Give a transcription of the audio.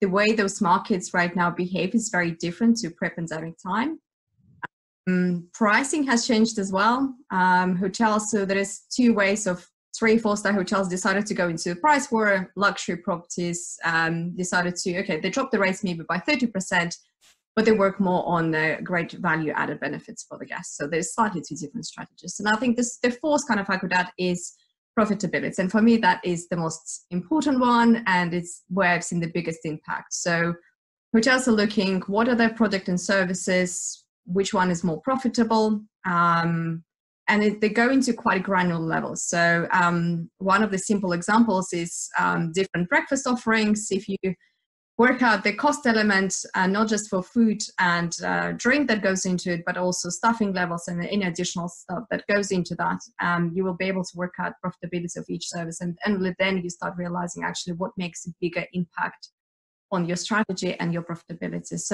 the way those markets right now behave is very different to pre-pandemic time. Um, pricing has changed as well. Um, hotels, so there is two ways of three, four star hotels decided to go into the price war. Luxury properties um, decided to, okay, they dropped the rates maybe by 30%, but they work more on the great value added benefits for the guests. So there's slightly two different strategies. And I think this, the fourth kind of I could add is profitability. And for me, that is the most important one, and it's where I've seen the biggest impact. So hotels are looking what are their product and services, which one is more profitable, um, and it, they go into quite a granular levels. So um, one of the simple examples is um, different breakfast offerings. If you work out the cost element, uh, not just for food and uh, drink that goes into it, but also staffing levels and any additional stuff that goes into that. Um, you will be able to work out profitability of each service, and, and then you start realizing actually what makes a bigger impact on your strategy and your profitability. So